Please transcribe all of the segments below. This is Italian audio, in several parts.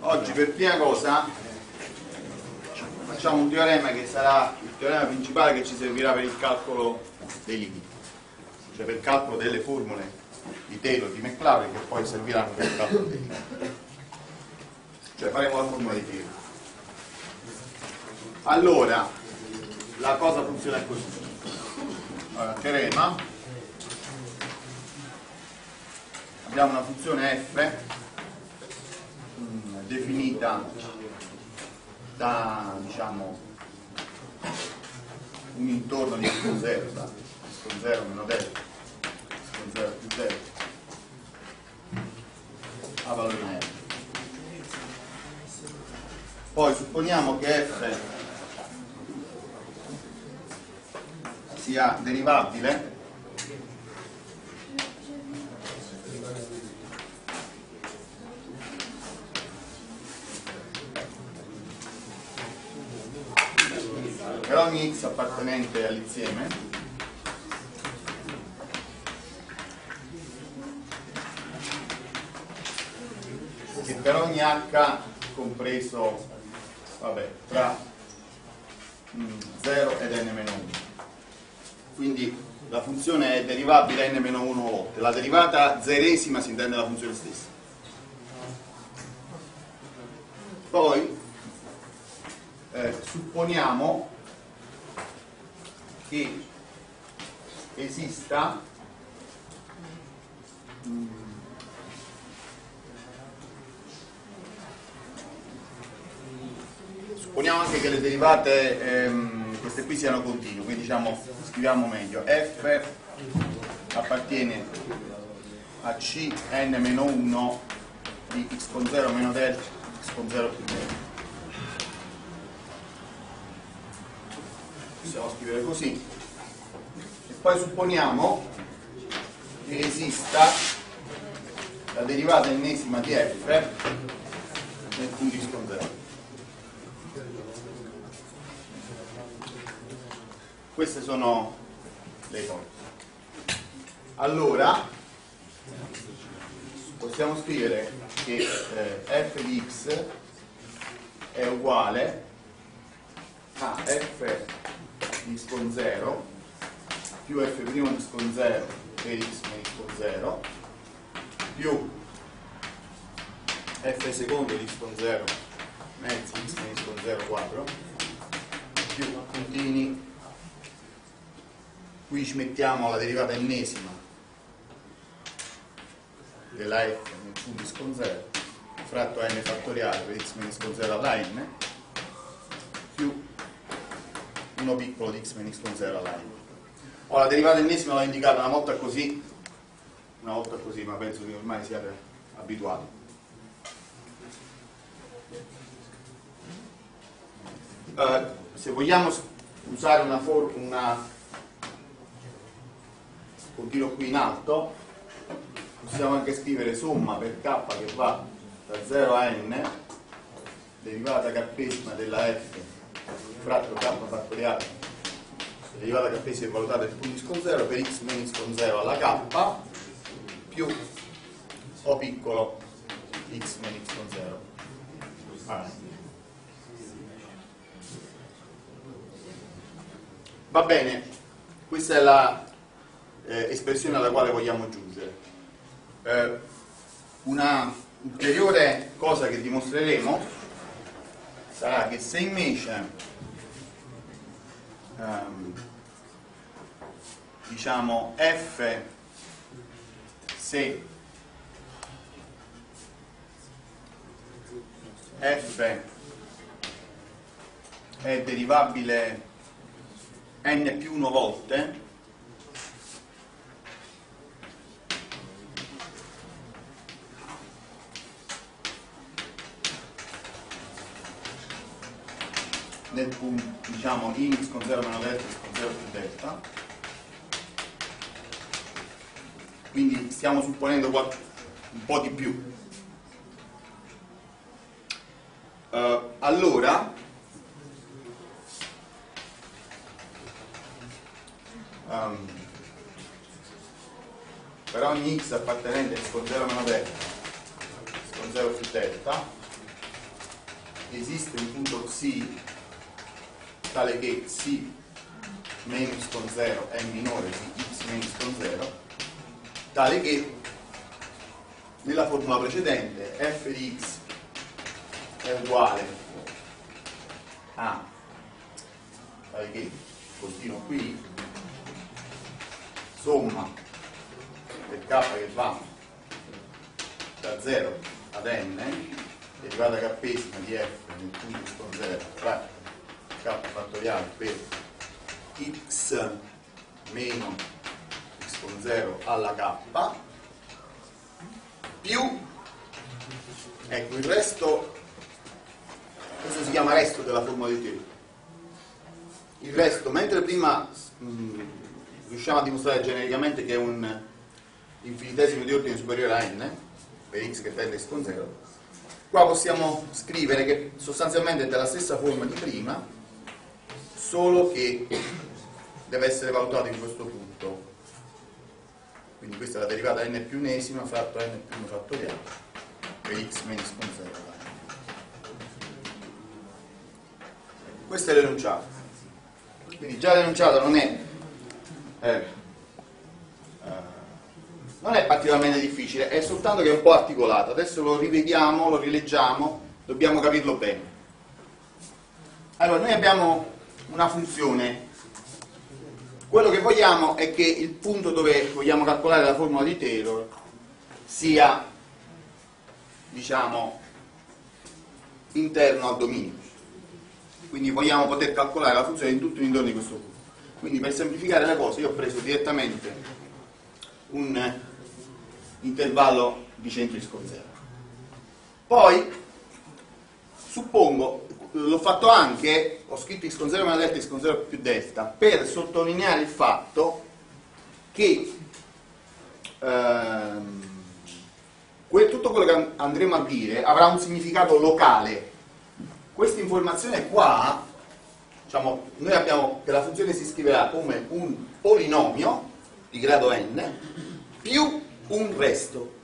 Oggi per prima cosa facciamo un teorema che sarà il teorema principale che ci servirà per il calcolo dei limiti, cioè per il calcolo delle formule di Taylor, di McLaren che poi serviranno per il calcolo dei limiti. Cioè faremo la formula di Taylor. Allora, la cosa funziona così. Allora, teorema abbiamo una funzione f definita da diciamo un intorno di x con 0 da con 0 meno delta x con 0 più delta a valore f poi supponiamo che f sia derivabile per ogni x appartenente all'insieme. E per ogni h compreso vabbè, tra mm, 0 ed n-1 quindi la funzione è derivabile n-1 volte la derivata zeresima si intende la funzione stessa. Poi eh, supponiamo che esista mm, supponiamo anche che le derivate ehm, queste qui siano continue quindi diciamo scriviamo meglio f appartiene a cn-1 di x con 0 meno delta x con 0 più delta possiamo scrivere così. E poi supponiamo che esista la derivata ennesima di f nel punto x con 0 queste sono le ipotesi. Allora possiamo scrivere che eh, f di x è uguale a f x con 0 più f' x con 0 per x meno x con 0 più f secondo di x con 0 mezzo x meno x con 0 quadro più puntini. Qui ci mettiamo la derivata ennesima della f nel punto x con 0 fratto a n fattoriale per x con 0 alla n più 1 piccolo di x meno x con 0 alla n ora la derivata ennesima l'ho indicata una volta così una volta così ma penso che ormai siate abituati. Uh, se vogliamo usare una, una continuo qui in alto possiamo anche scrivere somma per k che va da 0 a n derivata k della f fratto k fattoriale derivata k è valutata in punti con 0 per x meno x con 0 alla k più o piccolo x meno x con 0 ah. va bene questa è la eh, espressione alla quale vogliamo giungere. Eh, una ulteriore cosa che dimostreremo sarà che se invece ehm, diciamo f se f è derivabile n più 1 volte nel punto, diciamo, in x con 0 meno delta, con 0 più delta. Quindi stiamo supponendo un po' di più. Uh, allora, um, per ogni x appartenente a x con 0 meno delta, con con 0 più delta, esiste un punto xi tale che xi minus con 0 è minore di x minus con 0, tale che nella formula precedente f di x è uguale a tale che continuo qui somma del k che va da 0 ad n derivata k'esima di f nel punto con 0 tra fattoriale per x meno x con 0 alla k più ecco il resto questo si chiama resto della formula di teoria il resto mentre prima mh, riusciamo a dimostrare genericamente che è un infinitesimo di ordine superiore a n per x che tende a x con 0 qua possiamo scrivere che sostanzialmente è della stessa forma di prima solo che deve essere valutato in questo punto. Quindi questa è la derivata n più unesima fratto n più 1 fattoriale per x meno con 0 questo è l'enunciato. Quindi già l'enunciato non è eh, eh, non è particolarmente difficile è soltanto che è un po' articolato. Adesso lo rivediamo, lo rileggiamo dobbiamo capirlo bene. Allora noi abbiamo una funzione quello che vogliamo è che il punto dove vogliamo calcolare la formula di Taylor sia, diciamo, interno al dominio. Quindi vogliamo poter calcolare la funzione in tutto l'intorno di questo punto. Quindi per semplificare la cosa io ho preso direttamente un intervallo di con 0. Poi suppongo l'ho fatto anche, ho scritto x con 0 meno delta, x con 0 più delta, per sottolineare il fatto che ehm, tutto quello che andremo a dire avrà un significato locale. Questa informazione qua, diciamo, noi abbiamo che la funzione si scriverà come un polinomio di grado n più un resto.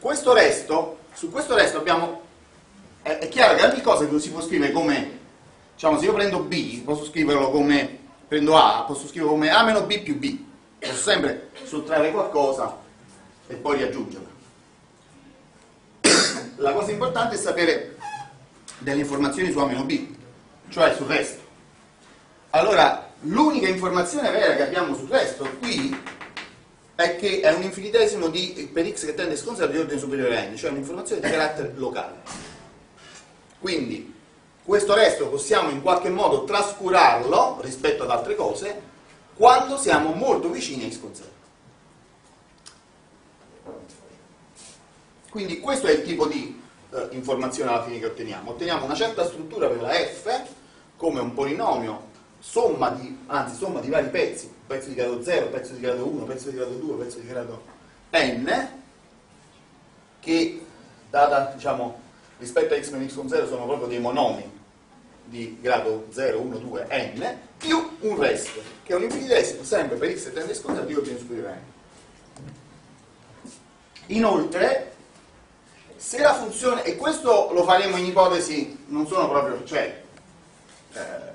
Questo resto, su questo resto abbiamo è, è chiaro che ogni cosa si può scrivere come, diciamo, se io prendo B, posso scriverlo come, prendo A, posso scriverlo come A meno B più B, posso sempre sottrarre qualcosa e poi riaggiungerla. La cosa importante è sapere delle informazioni su A meno B, cioè sul resto. Allora, l'unica informazione vera che abbiamo sul resto qui è che è un infinitesimo di, per x che tende a sconzare di ordine superiore a n, cioè un'informazione di carattere locale. Quindi questo resto possiamo in qualche modo trascurarlo rispetto ad altre cose quando siamo molto vicini a x con 0. Quindi questo è il tipo di eh, informazione alla fine che otteniamo. Otteniamo una certa struttura per la f come un polinomio somma di, anzi, somma di vari pezzi, pezzo di grado 0, pezzo di grado 1, pezzo di grado 2, pezzo di grado n, che data diciamo, rispetto a x meno x con 0 sono proprio dei monomi di grado 0, 1, 2, n, più un resto, che è un infinitesimo sempre per x tende a scontato di ordine superiore a n. Inoltre, se la funzione, e questo lo faremo in ipotesi, non sono proprio, cioè, eh,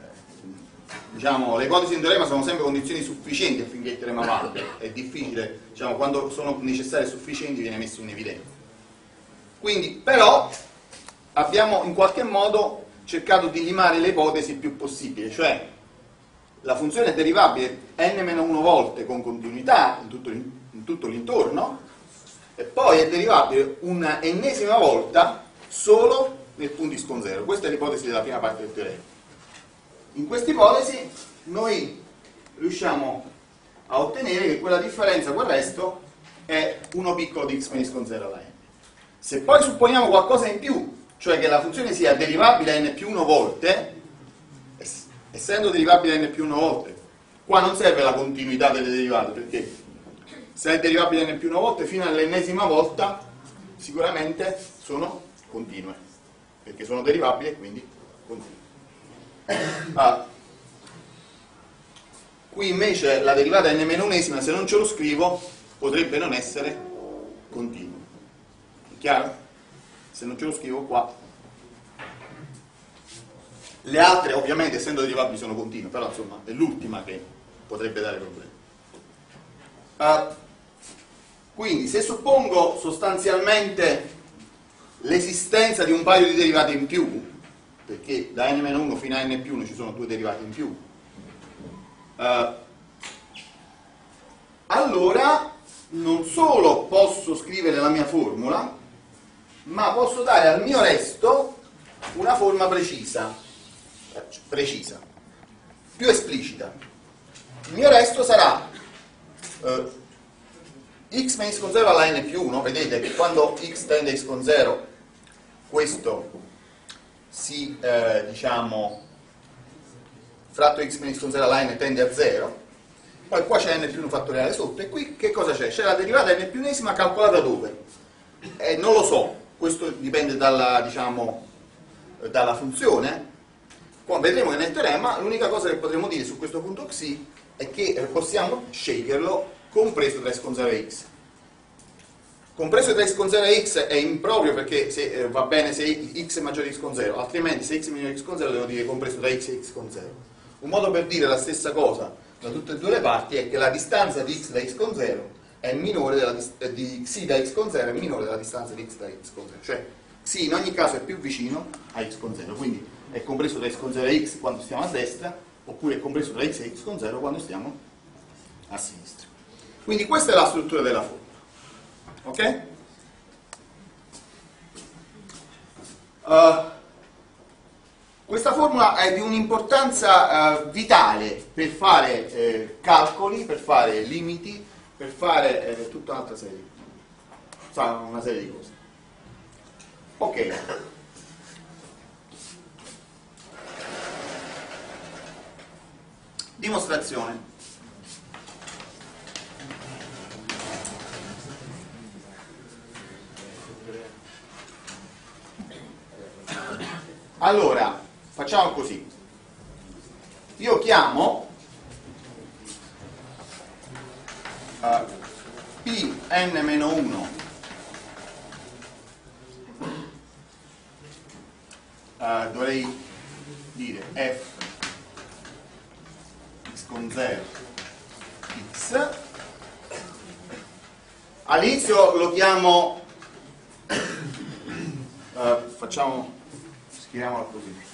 diciamo, le ipotesi in teorema sono sempre condizioni sufficienti affinché il teorema valga, è difficile, diciamo, quando sono necessarie e sufficienti viene messo in evidenza. Quindi, però, abbiamo in qualche modo cercato di limare le ipotesi il più possibile, cioè la funzione è derivabile n-1 volte con continuità in tutto, in tutto l'intorno e poi è derivabile una ennesima volta solo nel punto con 0. Questa è l'ipotesi della prima parte del teorema. In questa ipotesi noi riusciamo a ottenere che quella differenza, quel resto, è 1 piccolo di x meno con 0 alla n. Se poi supponiamo qualcosa in più, cioè che la funzione sia derivabile n più 1 volte, essendo derivabile n più 1 volte, qua non serve la continuità delle derivate, perché se è derivabile n più 1 volte, fino all'ennesima volta sicuramente sono continue, perché sono derivabili e quindi continue. Ah. Qui invece la derivata n meno unesima, se non ce lo scrivo, potrebbe non essere continua. È chiaro? Se non ce lo scrivo qua. Le altre ovviamente essendo derivabili sono continue però insomma è l'ultima che potrebbe dare problemi. Uh, quindi se suppongo sostanzialmente l'esistenza di un paio di derivati in più perché da n-1 fino a n più 1 ci sono due derivati in più uh, allora non solo posso scrivere la mia formula ma posso dare al mio resto una forma precisa, precisa, più esplicita. Il mio resto sarà eh, x meno x con 0 alla n più 1, vedete che quando x tende a x con 0 questo si, eh, diciamo, fratto x meno x con 0 alla n tende a 0, poi qua c'è n più 1 fattoriale sotto, e qui che cosa c'è? C'è la derivata n più unesima calcolata dove? Eh, non lo so, questo dipende dalla, diciamo, dalla funzione. Poi vedremo che nel teorema l'unica cosa che potremo dire su questo punto xi è che eh, possiamo sceglierlo compreso tra x con 0 e x. Compreso tra x con 0 e x è improprio perché se, eh, va bene se x è maggiore di x con 0, altrimenti se x è minore di x con 0 devo dire compreso tra x e x con 0. Un modo per dire la stessa cosa da tutte e due le parti è che la distanza di x da x con 0 è minore della, di xi da x con 0 è minore della distanza di x da x con 0 cioè xi in ogni caso è più vicino a x con 0 quindi è compreso tra x con 0 e x quando stiamo a destra oppure è compreso tra x e x con 0 quando stiamo a sinistra quindi questa è la struttura della formula ok? Uh, questa formula è di un'importanza uh, vitale per fare eh, calcoli, per fare limiti per fare eh, tutta un'altra serie, una serie di cose. Ok. Dimostrazione. Allora, facciamo così. Io chiamo uh, Pn-1 uh, dovrei dire f x con 0 x. All'inizio lo chiamo uh, facciamo scriviamolo così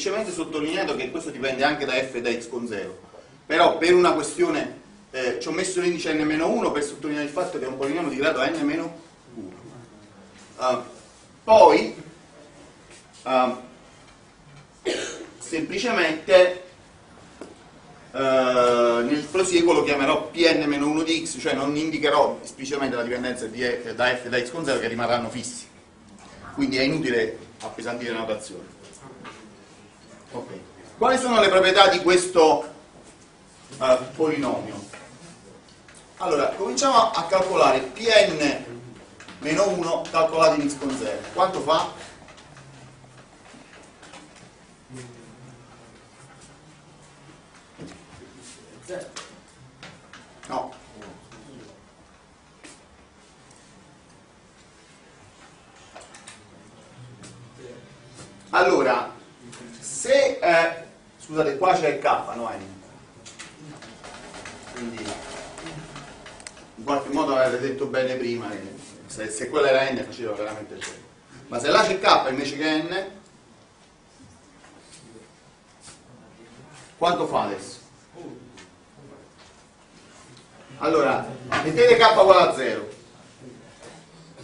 semplicemente sottolineato che questo dipende anche da f da x con 0, però per una questione eh, ci ho messo l'indice n-1 per sottolineare il fatto che è un polinomio di grado n-1. Uh, ah, poi, uh, semplicemente Uh, nel prosieguo lo chiamerò Pn-1 di x, cioè non indicherò esplicitamente la dipendenza di f, da f da x con 0 che rimarranno fissi. Quindi è inutile appesantire la notazione. Quali sono le proprietà di questo uh, polinomio? Allora, cominciamo a calcolare Pn-1 calcolato in x con 0. Quanto fa? No. Allora. Eh, scusate, qua c'è il K, no N. Quindi, in qualche modo avete detto bene prima che se, se quella era N faceva veramente il ma se là c'è k invece che n quanto fa adesso? allora mettete k uguale a 0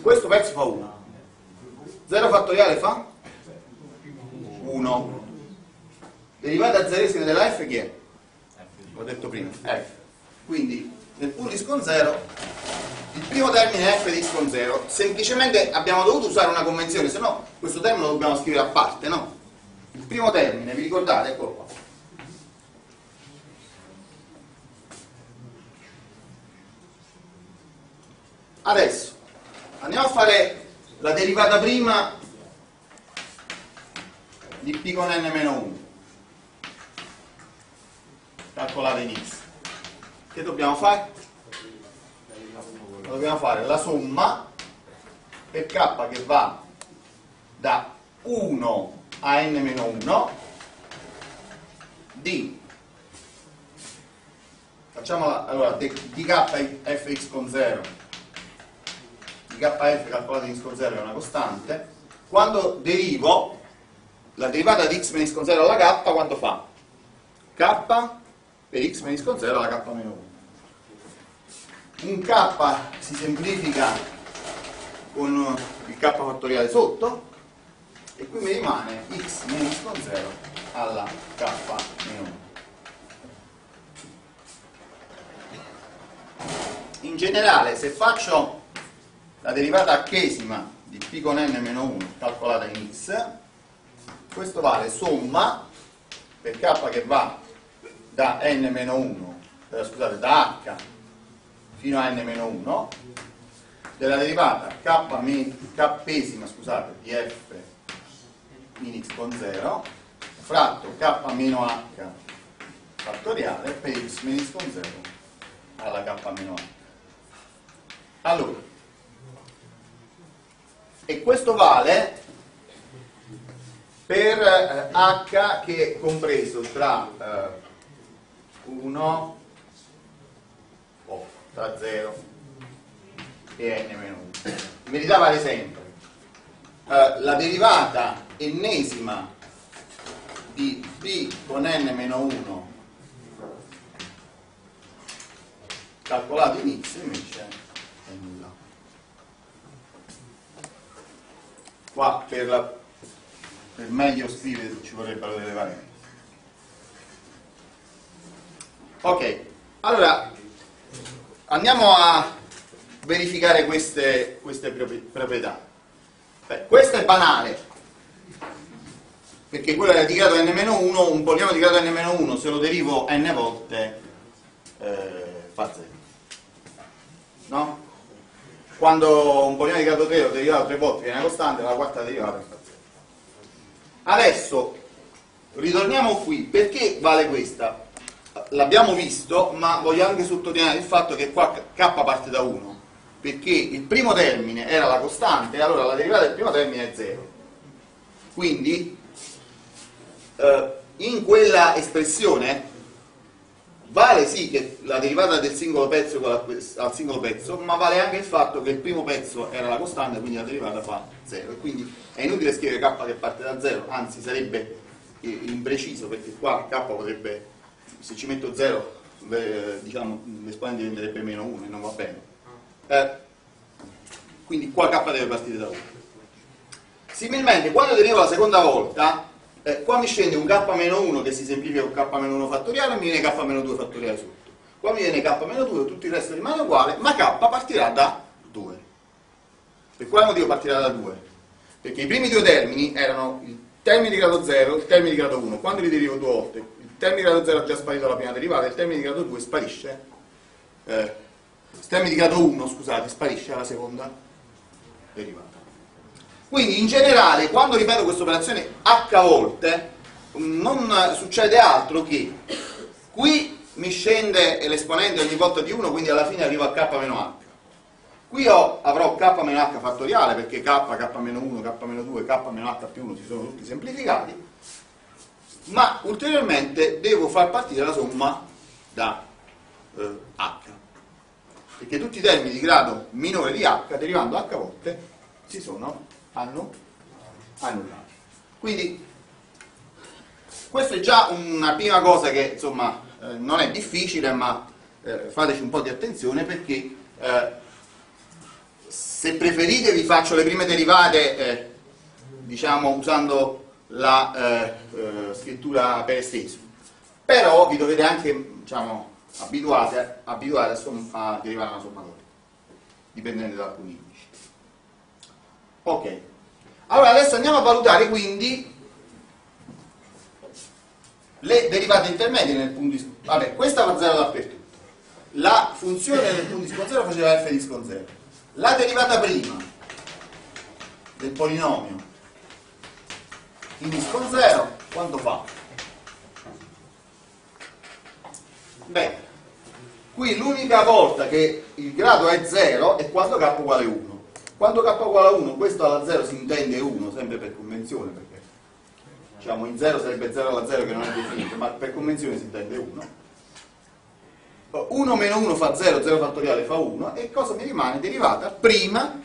questo pezzo fa 1 0 fattoriale fa 1 derivata zeresima della f che è? l'ho detto prima f quindi nel pool con 0 il primo termine è f di x con 0 semplicemente abbiamo dovuto usare una convenzione se no questo termine lo dobbiamo scrivere a parte no? il primo termine vi ricordate? eccolo qua adesso andiamo a fare la derivata prima di p con n-1 calcolata in x che dobbiamo fare? dobbiamo fare la somma per k che va da 1 a n-1 di facciamola allora di k fx con 0 di kf calcolato in x con 0 è una costante quando derivo la derivata di x meno x con 0 alla k quanto fa? k per x meno x con 0 alla k meno 1 un k si semplifica con il k fattoriale sotto e qui mi rimane x meno x con 0 alla k meno 1 in generale se faccio la derivata hsima di p con n meno 1 calcolata in x questo vale somma per k che va da n meno 1 eh, scusate da h fino a n-1 della derivata k, k scusate, di f in x con 0 fratto k meno h fattoriale per x meno x con 0 alla k meno h. Allora, e questo vale per eh, h che è compreso tra eh, 1 tra 0 e n-1. In verità vale sempre. Uh, la derivata ennesima di p con n-1 calcolato in x invece è nulla. Qua per, la, per meglio scrivere ci vorrebbero delle varianti. Ok, allora Andiamo a verificare queste, queste proprietà. Beh, questo è banale, perché quello era di grado n-1, un polinomio di grado n-1, se lo derivo n volte, eh, fa 0. No? Quando un polinomio di grado 3 lo derivato 3 volte viene costante, la quarta derivata fa 0. Adesso, ritorniamo qui, perché vale questa? L'abbiamo visto, ma voglio anche sottolineare il fatto che qua k parte da 1, perché il primo termine era la costante, allora la derivata del primo termine è 0. Quindi, eh, in quella espressione vale sì che la derivata del singolo pezzo al singolo pezzo, ma vale anche il fatto che il primo pezzo era la costante, quindi la derivata fa 0. E quindi è inutile scrivere k che parte da 0, anzi sarebbe impreciso, perché qua k potrebbe se ci metto 0 diciamo, l'esponente diventerebbe meno 1 e non va bene. Eh, quindi qua k deve partire da 1 similmente quando derivo la seconda volta eh, qua mi scende un k meno 1 che si semplifica con k meno 1 fattoriale e mi viene k meno 2 fattoriale sotto qua mi viene k meno 2 tutto il resto rimane uguale ma k partirà da 2 per quale motivo partirà da 2? perché i primi due termini erano il termine di grado 0 e il termine di grado 1 quando li derivo due volte il termine di grado 0 è già sparito alla prima derivata, il termine di grado 2 sparisce, eh, il termine di grado 1, scusate, sparisce alla seconda derivata. Quindi in generale, quando ripeto questa operazione h volte, non succede altro che qui mi scende l'esponente ogni volta di 1, quindi alla fine arrivo a k meno h. Qui ho, avrò k meno h fattoriale perché k, k meno 1, k meno 2, k meno h più 1 si sono tutti semplificati ma ulteriormente devo far partire la somma da eh, h perché tutti i termini di grado minore di h derivando h volte si sono, annullati. Quindi questa è già una prima cosa che insomma eh, non è difficile, ma eh, fateci un po' di attenzione perché eh, se preferite vi faccio le prime derivate eh, diciamo usando la eh, eh, scrittura per esteso. Però vi dovete anche diciamo, abituare, abituare a, a derivare una sommatoria dipendente da alcuni indici. Ok. Allora adesso andiamo a valutare quindi le derivate intermedie nel punto di vabbè questa va 0 dappertutto. La funzione del punto di con 0 faceva f di con 0 la derivata prima del polinomio in x con 0 quanto fa? beh qui l'unica volta che il grado è 0 è quando k uguale 1 quando k uguale 1 questo alla 0 si intende 1 sempre per convenzione perché diciamo in 0 sarebbe 0 alla 0 che non è definito ma per convenzione si intende 1 1 meno 1 fa 0, 0 fattoriale fa 1 e cosa mi rimane? Derivata prima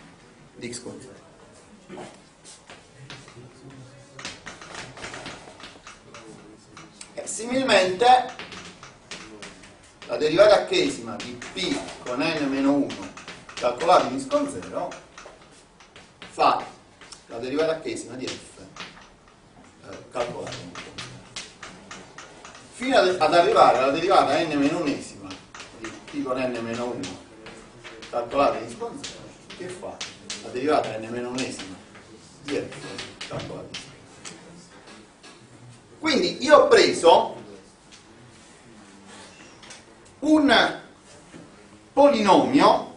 di x con 0. Similmente la derivata hsima di p con n meno 1 calcolata in con 0 fa la derivata hsima di f eh, calcolata in con 0 fino ad arrivare alla derivata n meno unesima t con n-1 calcolata in con 0 che fa la derivata n-unesima di f calcolata in quindi io ho preso un polinomio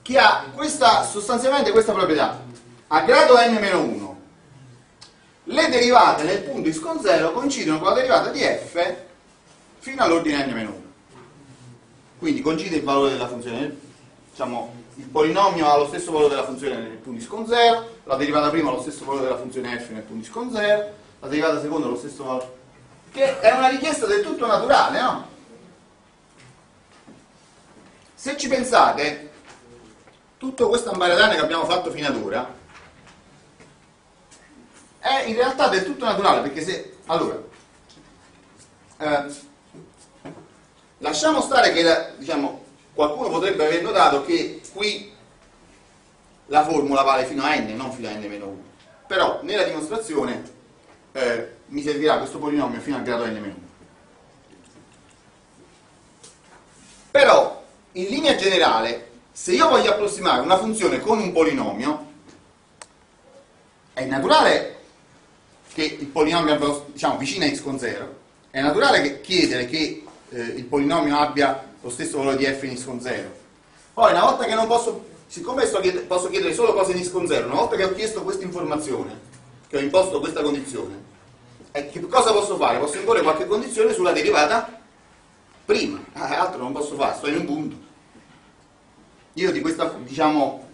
che ha questa, sostanzialmente questa proprietà. A grado n-1 le derivate nel punto x con 0 coincidono con la derivata di f fino all'ordine n-1 quindi coincide il valore della funzione diciamo il polinomio ha lo stesso valore della funzione nel punto x con 0 la derivata prima ha lo stesso valore della funzione f nel punto x con 0 la derivata seconda ha lo stesso valore che è una richiesta del tutto naturale no? se ci pensate tutto questo ambaradane che abbiamo fatto fino ad ora è in realtà del tutto naturale perché se allora eh, lasciamo stare che diciamo, qualcuno potrebbe aver notato che qui la formula vale fino a n non fino a n-1 però nella dimostrazione eh, mi servirà questo polinomio fino al grado n-1 però in linea generale se io voglio approssimare una funzione con un polinomio è naturale che il polinomio diciamo, vicino a x con 0, è naturale che chiedere che eh, il polinomio abbia lo stesso valore di f in x con 0. Poi una volta che non posso, siccome chied posso chiedere solo cose in x con 0, una volta che ho chiesto questa informazione, che ho imposto questa condizione, eh, che cosa posso fare? Posso imporre qualche condizione sulla derivata prima, ah, altro non posso fare, sto in un punto. Io di questa, diciamo,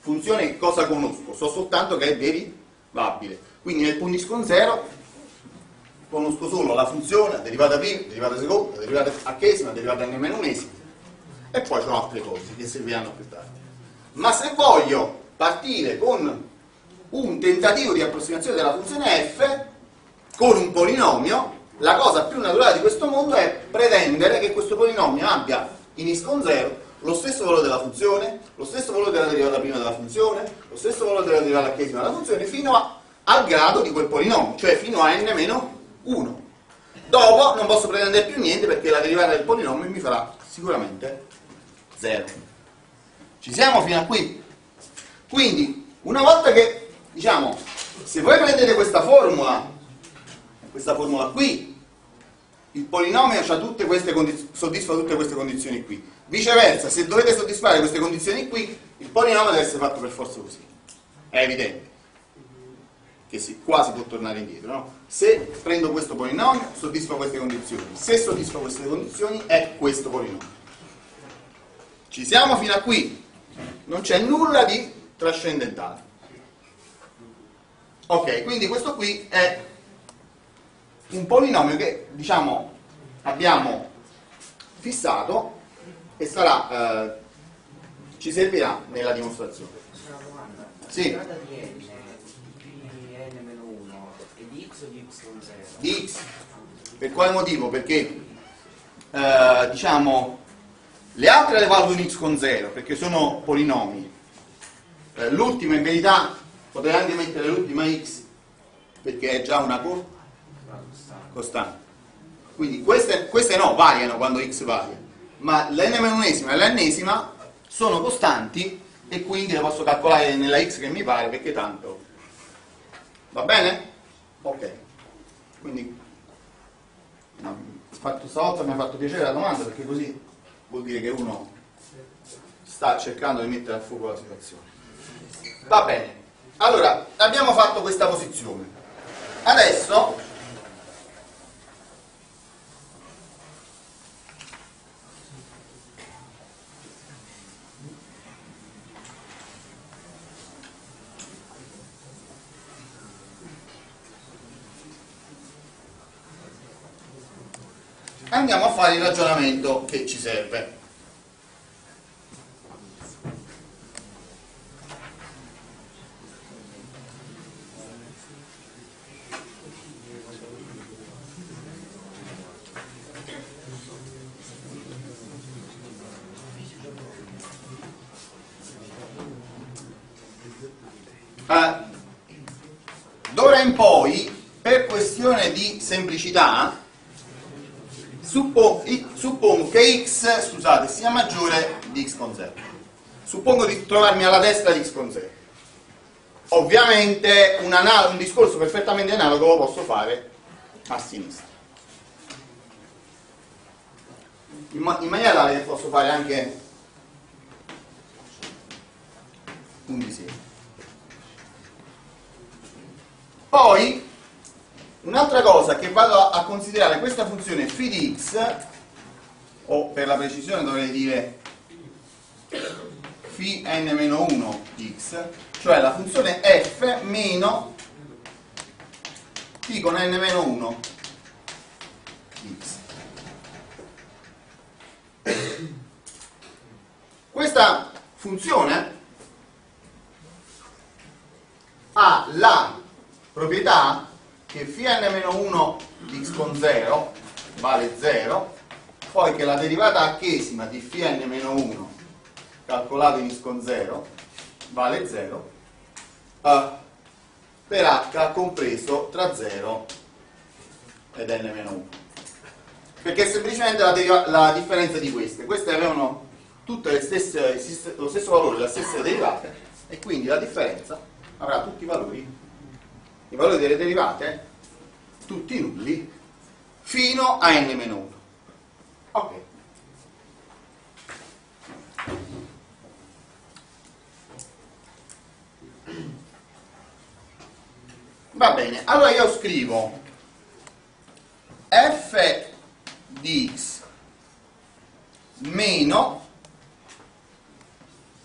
funzione cosa conosco? So soltanto che è derivabile quindi nel punto x con 0 conosco solo la funzione, derivata prima, derivata seconda, derivata hesima, la derivata n meno unesima e poi ho altre cose che serviranno più tardi. Ma se voglio partire con un tentativo di approssimazione della funzione f con un polinomio, la cosa più naturale di questo mondo è pretendere che questo polinomio abbia in x con 0 lo stesso valore della funzione, lo stesso valore della derivata prima della funzione, lo stesso valore della derivata hesima della funzione, fino a al grado di quel polinomio, cioè fino a n-1. Dopo non posso pretendere più niente perché la derivata del polinomio mi farà sicuramente 0. Ci siamo fino a qui? Quindi, una volta che, diciamo, se voi prendete questa formula, questa formula qui, il polinomio tutte soddisfa tutte queste condizioni qui. Viceversa, se dovete soddisfare queste condizioni qui, il polinomio deve essere fatto per forza così. È evidente che si, qua si può tornare indietro. No? Se prendo questo polinomio, soddisfa queste condizioni. Se soddisfa queste condizioni, è questo polinomio. Ci siamo fino a qui. Non c'è nulla di trascendentale. Ok, quindi questo qui è un polinomio che, diciamo, abbiamo fissato e sarà eh, ci servirà nella dimostrazione. Sì. La derivata di n, di n-1 è di x o di x con 0? Di x. Per quale motivo? Perché eh, diciamo le altre le valuto in x con 0 perché sono polinomi. Eh, l'ultima in verità potrei anche mettere l'ultima x perché è già una co- costante. Quindi queste, queste no, variano quando x varia, ma l'n-esima e l'ennesima sono costanti e quindi le posso calcolare nella x che mi pare perché tanto va bene? ok quindi fatto, stavolta mi ha fatto piacere la domanda perché così vuol dire che uno sta cercando di mettere a fuoco la situazione. Va bene. Allora abbiamo fatto questa posizione. Adesso andiamo a fare il ragionamento che ci serve. Eh, D'ora in poi, per questione di semplicità, Suppo- suppongo che x, scusate, sia maggiore di x con 0. Suppongo di trovarmi alla destra di x con 0. Ovviamente un, un discorso perfettamente analogo lo posso fare a sinistra. In, ma- in maniera tale che posso fare anche un disegno. Poi Un'altra cosa che vado a considerare questa funzione phi di x, o per la precisione dovrei dire phi n-1 di x, cioè la funzione f meno phi con n-1 di x. Questa funzione ha la proprietà che φ n-1 di x con 0 vale 0, poi che la derivata h'esima di φ n-1 calcolato in x con 0 vale 0 eh, per h compreso tra 0 ed n-1 perché è semplicemente la, la differenza di queste. Queste avevano tutte le stesse, lo stesso valore, le stesse derivate e quindi la differenza avrà tutti i valori i valori delle derivate tutti nulli fino a n-1 ok. Va bene allora io scrivo f di x meno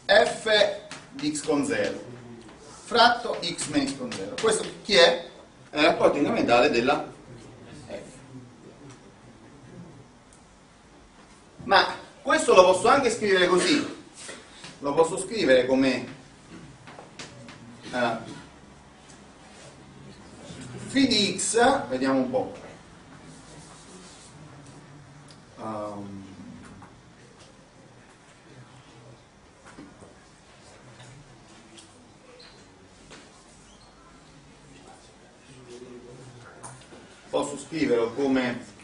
f di x con 0 fratto x meno con 0. Questo chi è? È il rapporto incrementale della f. Ma questo lo posso anche scrivere così. Lo posso scrivere come eh, phi di x, vediamo un po'. Um, posso scriverlo come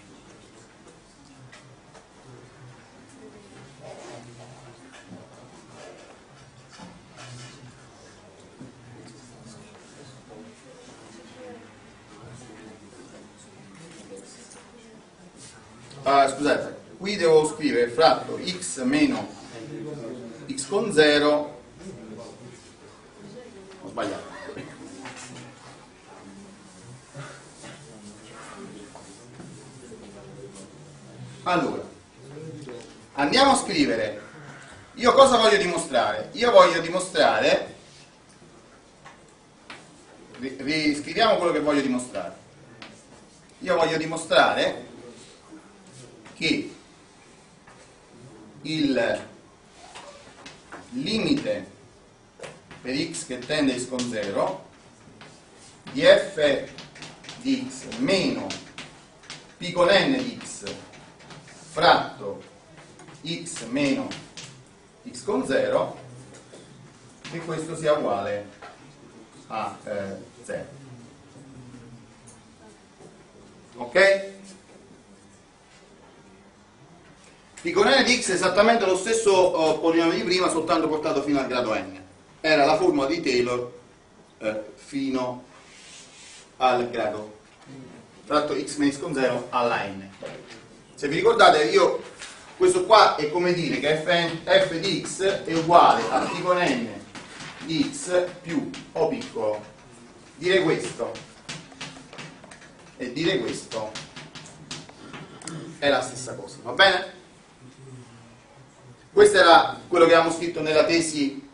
Ah, scusate, qui devo scrivere fratto x meno x con 0 ho sbagliato Allora, andiamo a scrivere. Io cosa voglio dimostrare? Io voglio dimostrare, ri- riscriviamo quello che voglio dimostrare. Io voglio dimostrare che il limite per x che tende a x con 0 di f di x meno p con n di x fratto x meno x con 0 e questo sia uguale a eh, 0 ok? n di x è esattamente lo stesso uh, polinomio di prima soltanto portato fino al grado n era la formula di Taylor eh, fino al grado tratto x meno x con 0 alla n. Se vi ricordate, io questo qua è come dire che f, f di x è uguale a t con n di x più o piccolo. Dire questo e dire questo è la stessa cosa, va bene? Questo era quello che avevamo scritto nella tesi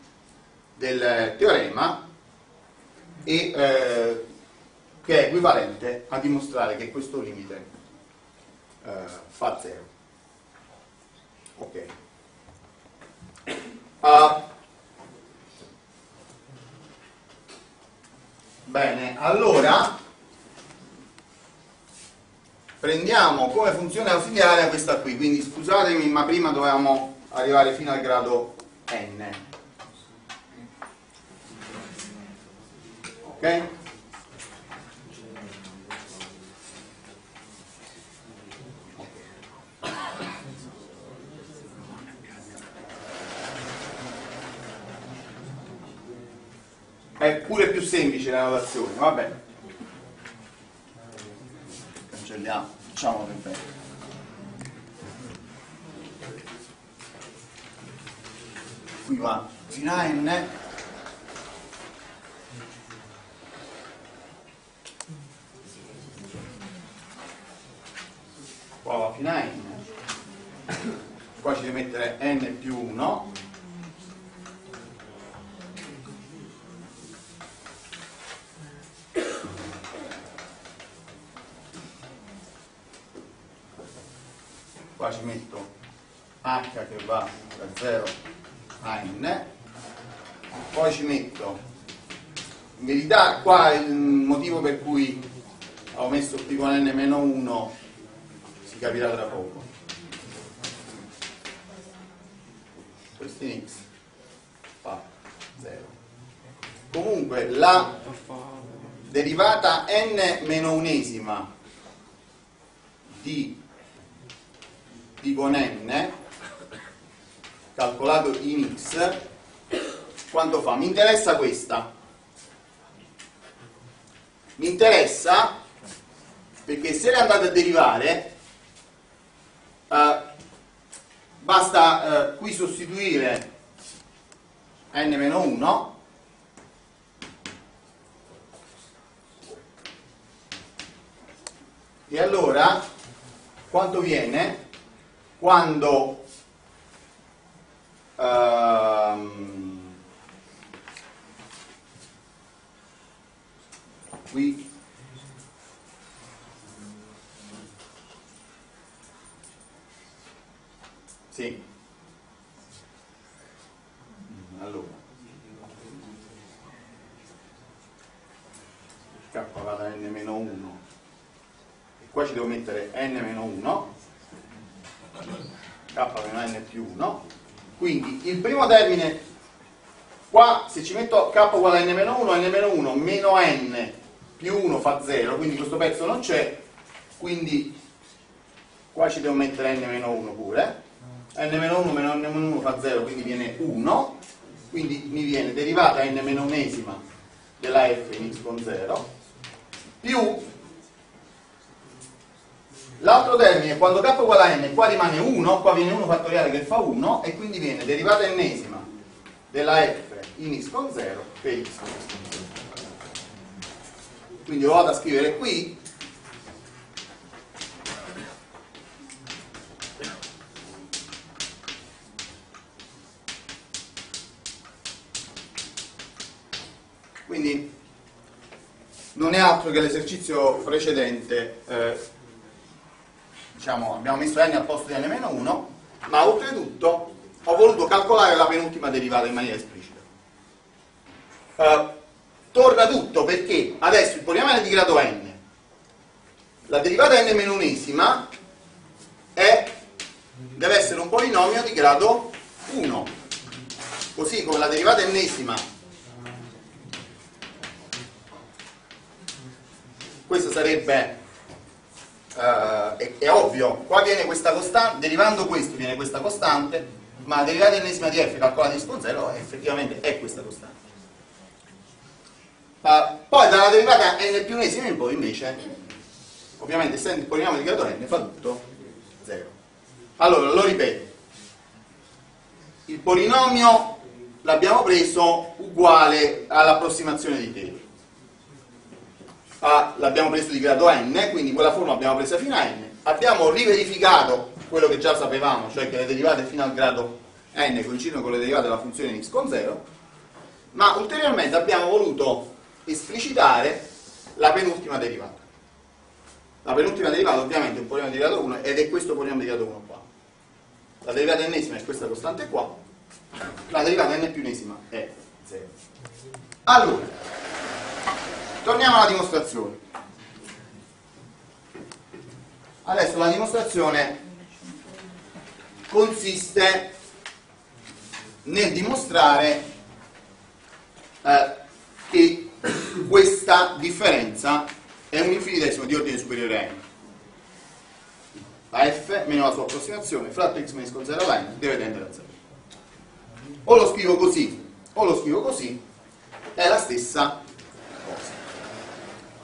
del teorema e eh, che è equivalente a dimostrare che questo limite eh, fa 0. Ok. Uh, bene, allora prendiamo come funzione ausiliare questa qui, quindi scusatemi ma prima dovevamo arrivare fino al grado n. Ok? è pure più semplice la notazione, va bene. Cancelliamo, facciamo per bene. Qui va fino a n. Qua va fino a n. Qua ci deve mettere n più 1 qua ci metto h che va da 0 a n poi ci metto in verità qua il motivo per cui ho messo p con n meno 1 si capirà tra poco. Questo in x fa 0 comunque la derivata n meno unesima di di con n calcolato in x quanto fa? Mi interessa questa mi interessa perché se le andate a derivare eh, basta eh, qui sostituire n-1 e allora quanto viene? quando ehm, qui. Sì. Allora. K va da n-1 e qua ci devo mettere n-1 k meno n più 1 quindi il primo termine qua se ci metto k uguale a n meno 1 n meno 1 meno n più 1 fa 0 quindi questo pezzo non c'è quindi qua ci devo mettere n meno 1 pure. n meno 1 meno n meno 1 fa 0 quindi viene 1 quindi mi viene derivata n meno unesima della f in x con 0 più L'altro termine, quando k uguale a n, qua rimane 1, qua viene 1 fattoriale che fa 1, e quindi viene derivata ennesima della f in x con 0 per x con 0. Quindi lo vado a scrivere qui. Quindi non è altro che l'esercizio precedente eh, diciamo, abbiamo messo n al posto di n-1, ma oltretutto ho voluto calcolare la penultima derivata in maniera esplicita. Uh, torna tutto perché adesso il polinomio è di grado n, la derivata n meno unesima è, deve essere un polinomio di grado 1, così come la derivata ennesima. Questo sarebbe uh, è, è, ovvio qua viene questa costante derivando questo viene questa costante ma la derivata ennesima di f calcolata in con 0 effettivamente è questa costante. Uh, poi dalla derivata n più unesima in poi invece ovviamente essendo il polinomio di grado n fa tutto 0 allora lo ripeto. Il polinomio l'abbiamo preso uguale all'approssimazione di Taylor ah, l'abbiamo preso di grado n, quindi quella forma l'abbiamo presa fino a n, abbiamo riverificato quello che già sapevamo, cioè che le derivate fino al grado n coincidono con le derivate della funzione x con 0, ma ulteriormente abbiamo voluto esplicitare la penultima derivata. La penultima derivata ovviamente è un polinomio di grado 1 ed è questo polinomio di grado 1 qua. La derivata ennesima è questa costante qua, la derivata n più ennesima è 0. Allora, torniamo alla dimostrazione. Adesso la dimostrazione consiste nel dimostrare eh, che questa differenza è un infinitesimo di ordine superiore a n. La f meno la sua approssimazione fratto x meno con 0 alla n deve tendere a 0. O lo scrivo così o lo scrivo così, è la stessa.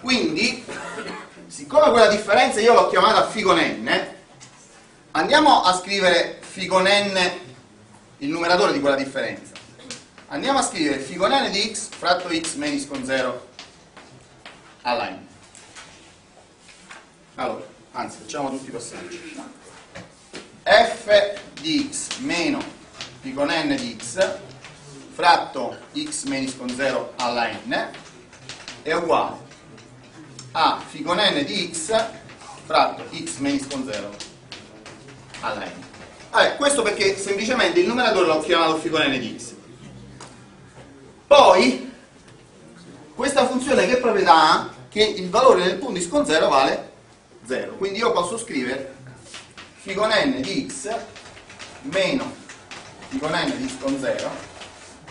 Quindi, siccome quella differenza io l'ho chiamata figo n, andiamo a scrivere figo n, il numeratore di quella differenza. Andiamo a scrivere figo n di x fratto x menis con 0 alla n. Allora, anzi, facciamo tutti i passaggi. f di x meno figo n di x fratto x menis con 0 alla n è uguale a figo n di x fratto x menys con 0 alla n. Vabbè, questo perché semplicemente il numeratore l'ho chiamato figo n di x. Poi, questa funzione che proprietà ha? Che il valore del punto x con 0 vale 0. Quindi io posso scrivere figo n di x meno figo n di x con 0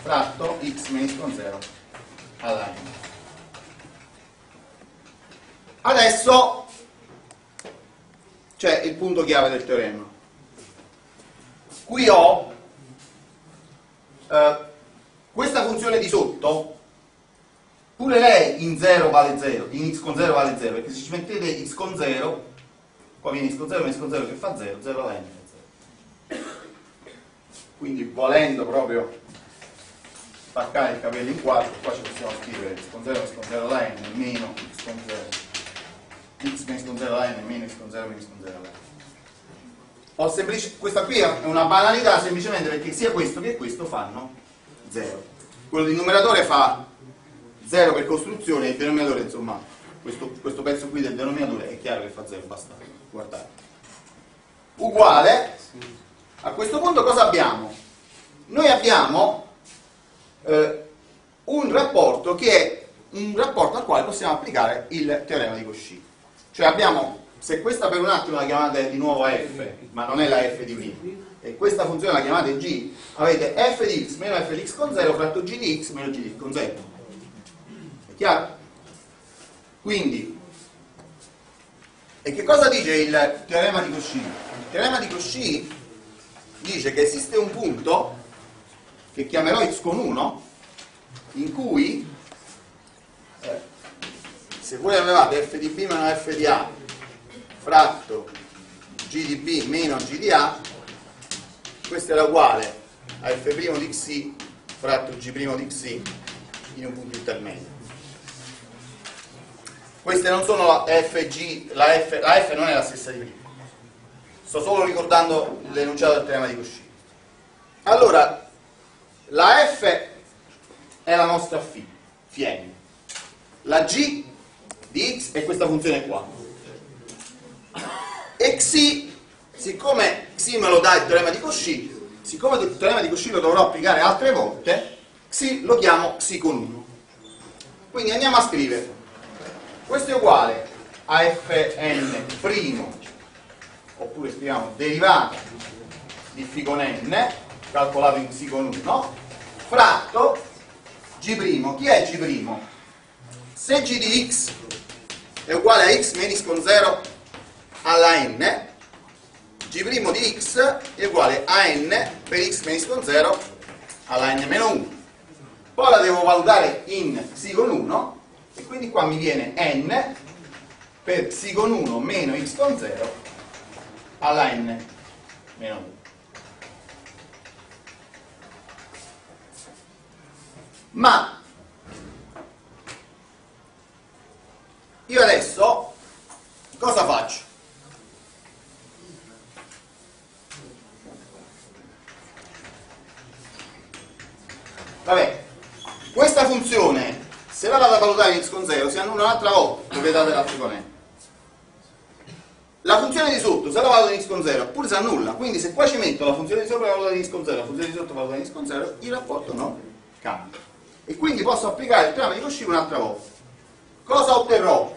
fratto x menys con 0 alla n. Adesso c'è il punto chiave del teorema. Qui ho eh, questa funzione di sotto, pure lei in 0 vale 0, in x con 0 vale 0, perché se ci mettete x con 0, qua viene x con 0, x con 0 che fa 0, 0 alla n fa 0. Quindi volendo proprio spaccare il capello in quattro, qua ci possiamo scrivere x con 0, x con 0 alla n, meno x con 0 x meno con 0 alla n x con 0 meno x con 0 alla n. Questa qui è una banalità semplicemente perché sia questo che questo fanno 0. Quello di numeratore fa 0 per costruzione e il denominatore, insomma, questo, questo pezzo qui del denominatore è chiaro che fa 0, basta guardare. Uguale, a questo punto cosa abbiamo? Noi abbiamo eh, un rapporto che è un rapporto al quale possiamo applicare il teorema di Cauchy. Cioè abbiamo, se questa per un attimo la chiamate di nuovo f, ma non è la f di v, e questa funzione la chiamate g, avete f di x meno f di x con 0 fratto g di x meno g di x con 0. È chiaro? Quindi, e che cosa dice il teorema di Cauchy? Il teorema di Cauchy dice che esiste un punto che chiamerò x con 1 in cui eh, se voi avevate f di b meno f di a fratto g di b meno g di a questo era uguale a f' di xi fratto g' di xi in un punto intermedio. Queste non sono la f, g, la f, la f non è la stessa di prima. Sto solo ricordando l'enunciato del teorema di Cauchy. Allora la f è la nostra φ, φn la g di x è questa funzione qua. E xi, siccome xi me lo dà il teorema di Cauchy, siccome il teorema di Cauchy lo dovrò applicare altre volte, xi lo chiamo xi con 1. Quindi andiamo a scrivere. Questo è uguale a fn oppure scriviamo derivata di φ con n, calcolato in xi con 1, fratto g'. Chi è g'? Se g di x è uguale a x meno x con 0 alla n, g' di x è uguale a n per x meno x con 0 alla n meno 1. Poi la devo valutare in xi con 1 e quindi qua mi viene n per xi con 1 meno x con 0 alla n meno 1. Ma io adesso cosa faccio? Vabbè, questa funzione, se la vado a valutare in x con 0, si annulla un'altra volta, proprietà dell'articolento. La funzione di sotto, se la valuto in x con 0, pure si annulla, quindi se qua ci metto la funzione di sopra valutata in x con 0, la funzione di sotto valutata in x con 0, il rapporto non cambia. E quindi posso applicare il teorema di Cauchy un'altra volta. Cosa otterrò?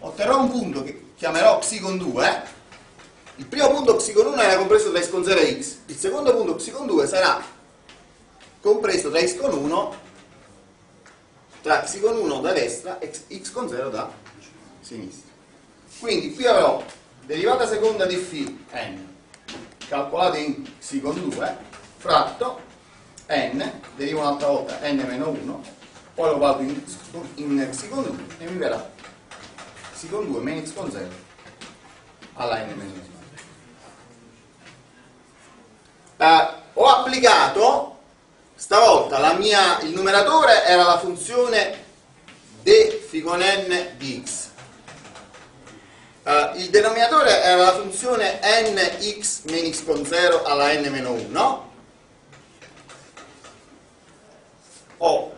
Otterrò un punto che chiamerò xi con 2, il primo punto xi con 1 era compreso tra x con 0 e x, il secondo punto xi con 2 sarà compreso tra x con 1 tra x con 1 da destra e x con 0 da sinistra. Quindi qui avrò derivata seconda di φ n calcolata in x con 2 fratto n, derivo un'altra volta n meno 1, poi lo vado in, x con 2 e mi verrà x con 2 meno x con 0 alla n meno 1. Uh, ho applicato Stavolta mia, il numeratore era la funzione d φ con n di x. Uh, il denominatore era la funzione nx meno x con 0 alla n meno 1. Ho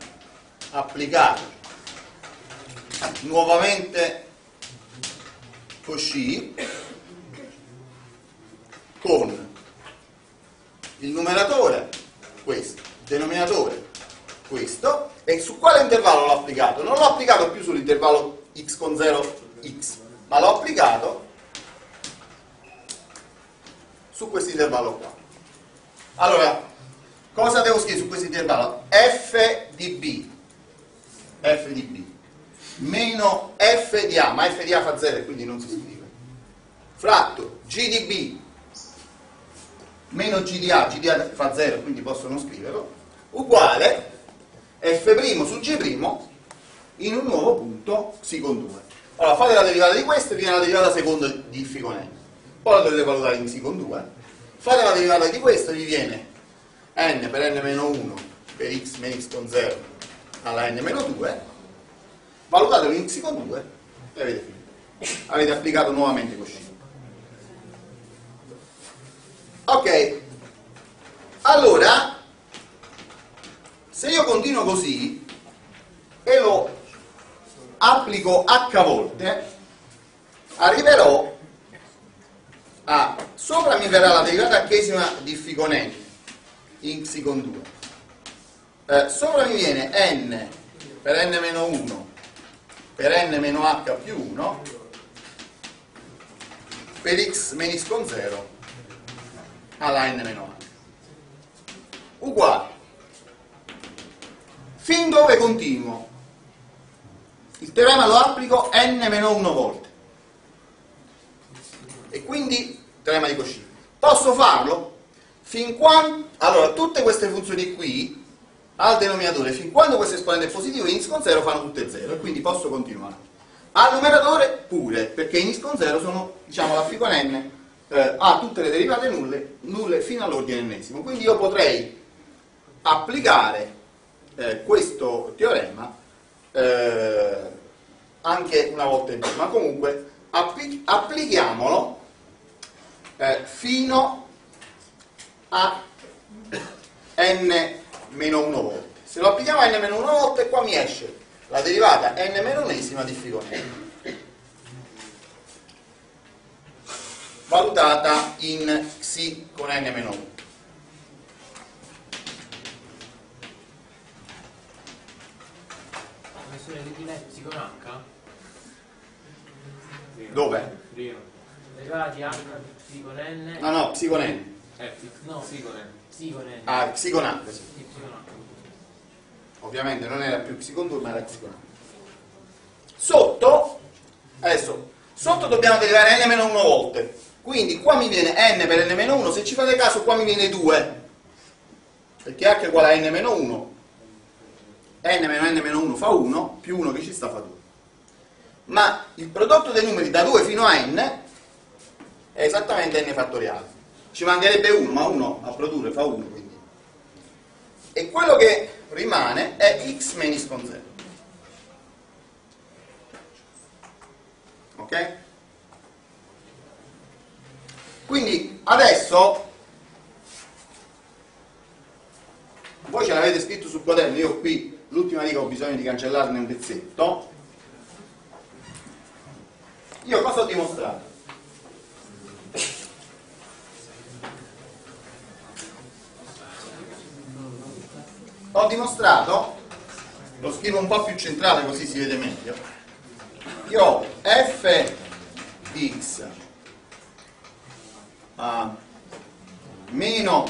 applicato nuovamente Cauchy con il numeratore questo denominatore questo e su quale intervallo l'ho applicato? Non l'ho applicato più sull'intervallo x con 0 x, ma l'ho applicato su questo intervallo qua. Allora, cosa devo scrivere su questo intervallo? f di b, f di b, meno F di A, ma F di A fa 0 quindi non si scrive. Fratto G di B meno G di A, G di A fa 0 quindi posso non scriverlo, uguale F' su G' in un nuovo punto Xi con 2. Allora fate la derivata di questo e viene la derivata seconda di f con n. Poi la dovete valutare in Xi con 2. Fate la derivata di questo e vi viene n per n-1 per x meno x con 0 alla n-2 valutate l'insico 2 e avete finito. Avete applicato nuovamente coscienza. Ok, allora, se io continuo così e lo applico h volte, arriverò a, sopra mi verrà la derivata chesima di figonelli in x con 2, eh, sopra mi viene n per n-1 per n meno h più 1 per x meno x con 0 alla n meno h. Uguale. Fin dove continuo. Il teorema lo applico n-1 volte. E quindi teorema di Cauchy posso farlo? Fin quando allora tutte queste funzioni qui al denominatore. Fin quando questo esponente è positivo in con 0 fanno tutte 0 e quindi posso continuare. Al numeratore pure perché in con 0 sono diciamo la con n eh, ha tutte le derivate nulle, nulle fino all'ordine ennesimo. Quindi io potrei applicare eh, questo teorema eh, anche una volta in più, ma comunque appli applichiamolo eh, fino a meno 1 volte. Se lo applichiamo a n-1 volte qua mi esce la derivata n-1esima di φn. valutata in xi con n meno 1. Professore, ripinezzi con H? Dove? Derivati H, psi con n. No, no, psi con n. Eh, no, psi con n. Ah, psi con h, sì. Ovviamente non era più psi con 2, ma era h. Sotto, adesso, sotto dobbiamo derivare n-1 volte. Quindi qua mi viene n per n-1, se ci fate caso qua mi viene 2. Perché h è uguale a n-1. n meno n-1 fa 1, più 1 che ci sta fa 2. Ma il prodotto dei numeri da 2 fino a n è esattamente n fattoriale. Ci mancherebbe 1, ma 1 a produrre fa 1, quindi. E quello che rimane è x menis con 0. Ok? Quindi adesso voi ce l'avete scritto sul quaderno, io qui l'ultima riga ho bisogno di cancellarne un pezzetto. Io cosa ho dimostrato? Ho dimostrato, lo scrivo un po' più centrale così si vede meglio, io ho f di x a meno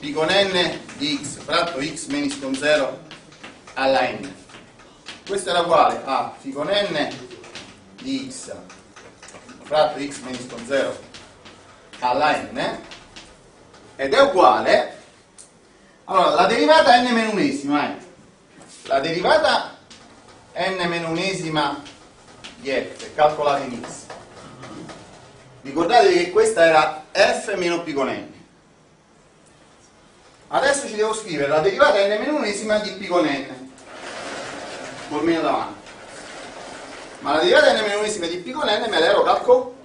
p con n di x fratto x menis con 0 alla n. Questo era uguale a phi con n di x fratto x menis con 0 alla n ed è uguale allora la derivata n meno unesima è la derivata n meno unesima di f calcolata in x. Ricordatevi che questa era f meno p con n. Adesso ci devo scrivere la derivata n meno unesima di p con n. Col meno davanti. Ma la derivata n meno unesima di p con n me la ero calco?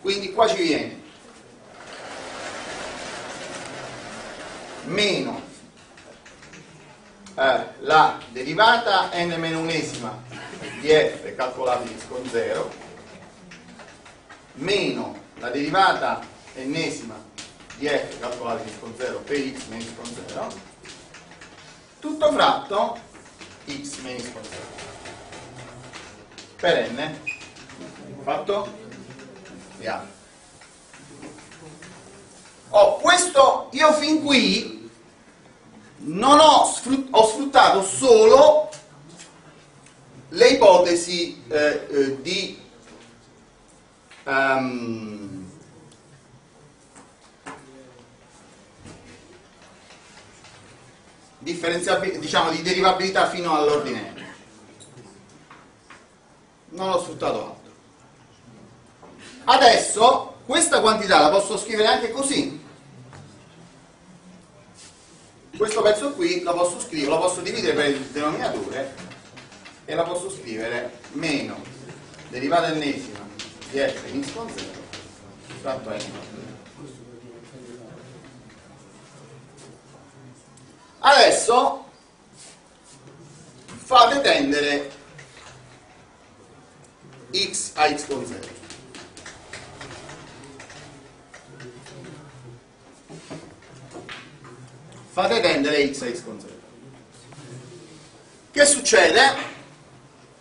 Quindi qua ci viene meno eh, la derivata n meno unesima di f x con 0 meno la derivata ennesima di f x con 0 per x meno con 0 tutto fratto x meno x con 0 per n. Fatto? Vediamo Oh, questo io fin qui non ho, sfrut- ho sfruttato solo le ipotesi eh, eh, di differenziabi- diciamo di derivabilità fino all'ordine. Non ho sfruttato altro. Adesso questa quantità la posso scrivere anche così. Questo pezzo qui lo posso scrivere, lo posso dividere per il denominatore e la posso scrivere meno derivata ennesima di f in con 0 fratto n. Adesso fate tendere x a x con 0. Fate tendere x a x con 0. Che succede?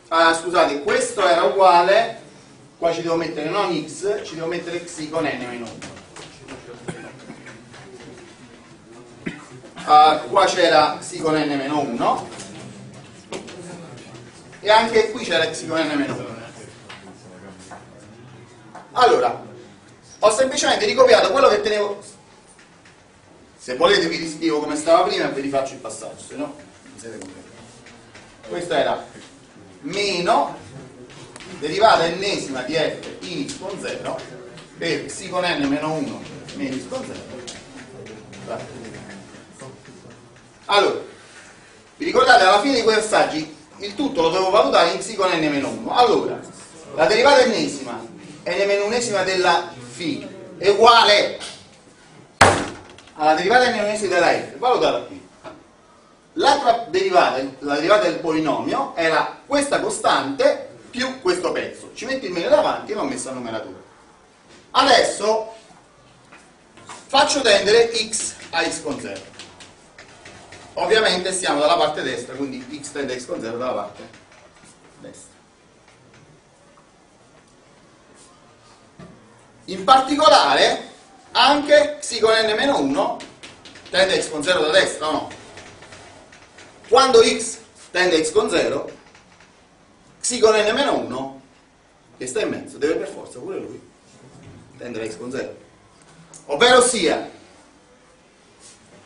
Ah, scusate, questo era uguale, qua ci devo mettere non x, ci devo mettere x con n meno 1. Ah, qua c'era x con n meno 1 e anche qui c'era x con n meno 1. Allora, ho semplicemente ricopiato quello che tenevo. Se volete vi riscrivo come stava prima e vi rifaccio il passaggio, se no non siete contenti. Questo era meno derivata ennesima di f in x con 0 per x con n meno 1 meno x con 0. Allora, vi ricordate alla fine di quei passaggi il tutto lo devo valutare in x con n meno 1. Allora, la derivata ennesima n meno unesima della φ è uguale alla derivata n della f, valutata qui. L'altra derivata, la derivata del polinomio, era questa costante più questo pezzo. Ci metto il meno davanti e l'ho messo al numeratore. Adesso faccio tendere x a x con 0. ovviamente siamo dalla parte destra quindi x tende a x con 0 dalla parte destra in particolare anche x con n-1 tende a x con 0 da destra o no? quando x tende a x con 0 x con n-1 che sta in mezzo deve per forza pure lui tendere a x con 0 ovvero sia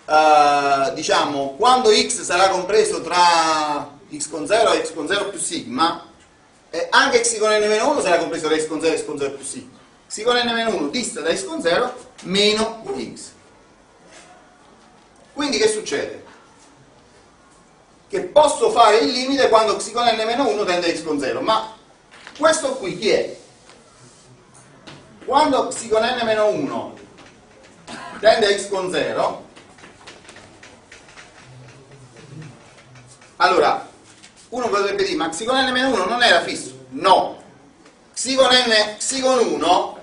uh, diciamo quando x sarà compreso tra x con 0 e x con 0 più sigma eh, anche x con n-1 sarà compreso tra x con 0 e x con 0 più sigma x con n-1 dista da x con 0 meno x quindi che succede? che posso fare il limite quando x con n-1 tende a x con 0 ma questo qui chi è? quando x con n-1 tende a x con 0 allora uno potrebbe dire ma x con n-1 non era fisso no x con n x con 1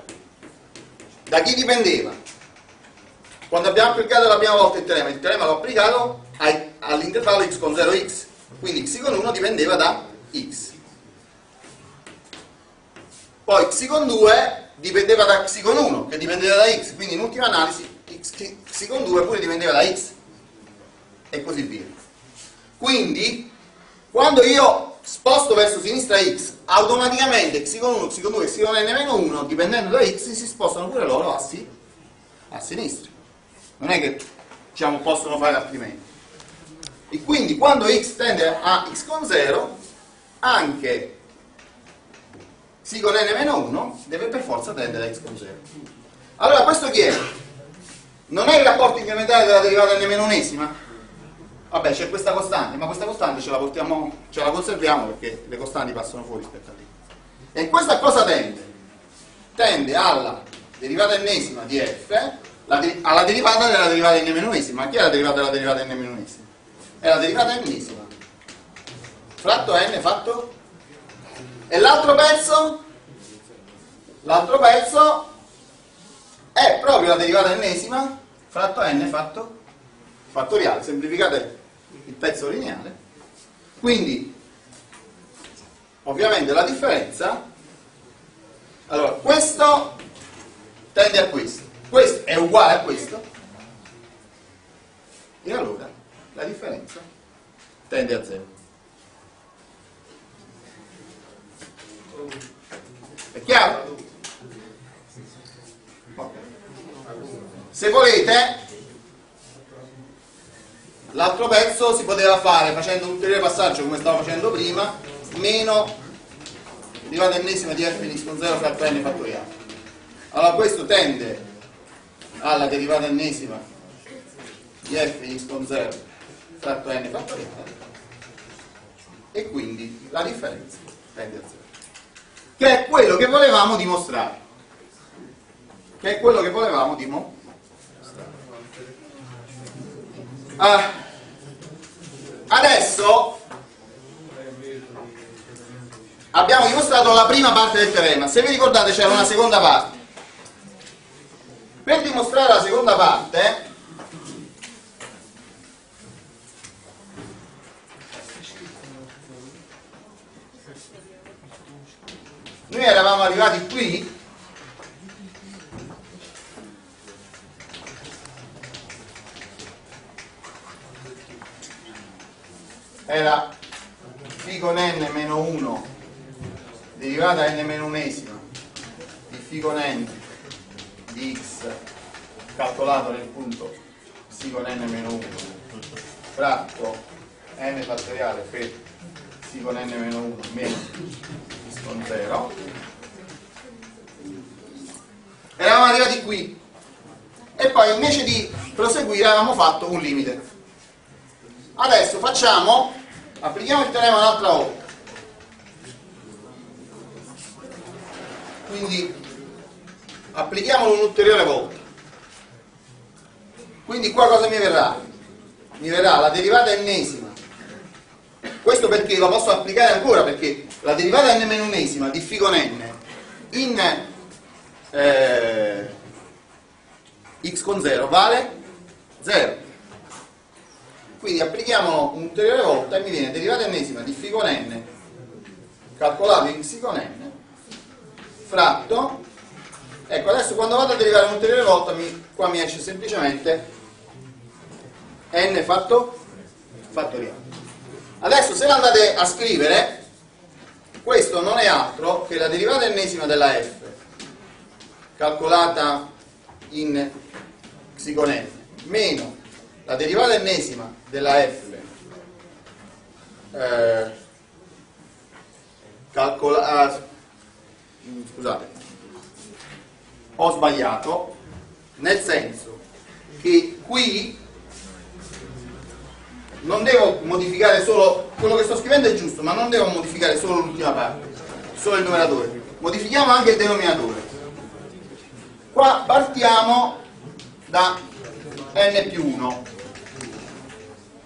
da chi dipendeva? quando abbiamo applicato la prima volta il teorema il teorema l'ho applicato all'intervallo x con 0x quindi x con 1 dipendeva da x poi x con 2 dipendeva da x con 1 che dipendeva da x quindi in ultima analisi x con 2 pure dipendeva da x e così via quindi quando io sposto verso sinistra x automaticamente x con 1, x con 2 x con n-1 dipendendo da x si spostano pure loro a, si, a sinistra non è che diciamo, possono fare altrimenti e quindi quando x tende a x con 0 anche x con n-1 deve per forza tendere a x con 0 allora questo chi è? non è il rapporto incrementale della derivata n-esima? Vabbè c'è questa costante ma questa costante ce la, portiamo, ce la conserviamo perché le costanti passano fuori rispetto a lì. E questa cosa tende? tende alla derivata ennesima di f de alla derivata della derivata n-esima chi è la derivata della derivata n-esima? è la derivata ennesima. Fratto n fatto? E l'altro pezzo? L'altro pezzo è proprio la derivata ennesima fratto n fatto fattoriale. Semplificate pezzo lineare quindi ovviamente la differenza allora questo tende a questo questo è uguale a questo e allora la differenza tende a 0. È chiaro? Se volete, l'altro pezzo si poteva fare facendo un ulteriore passaggio come stavo facendo prima, meno derivata ennesima di f in x con 0 fratto n fattoriale. Allora questo tende alla derivata ennesima di f in x con 0 fratto n fattoriale e quindi la differenza tende a 0 che è quello che volevamo dimostrare che è quello che volevamo dimostrare ah, adesso abbiamo dimostrato la prima parte del teorema. Se vi ricordate c'era una seconda parte. Per dimostrare la seconda parte noi eravamo arrivati qui era phi con n meno 1 derivata n meno unesima di phi con n di x calcolato nel punto psi con n meno 1 fratto n fattoriale per psi con n meno 1 meno x con 0 eravamo arrivati qui. E poi invece di proseguire avevamo fatto un limite adesso facciamo applichiamo il teorema un'altra volta. Quindi applichiamolo un'ulteriore volta. Quindi qua cosa mi verrà? mi verrà la derivata ennesima. Questo perché lo posso applicare ancora perché la derivata n-esima di φ con n in eh, x con 0 vale 0 quindi applichiamo un'ulteriore volta e mi viene derivata ennesima di φ con n calcolato in x con n fratto. Ecco adesso quando vado a derivare un'ulteriore volta mi, qua mi esce semplicemente n fatto fattoriale adesso se andate a scrivere questo non è altro che la derivata ennesima della f calcolata in x con n meno la derivata ennesima della f eh, calcolata scusate. Ho sbagliato nel senso che qui non devo modificare solo quello che sto scrivendo è giusto ma non devo modificare solo l'ultima parte solo il numeratore. Modifichiamo anche il denominatore. Qua partiamo da n più 1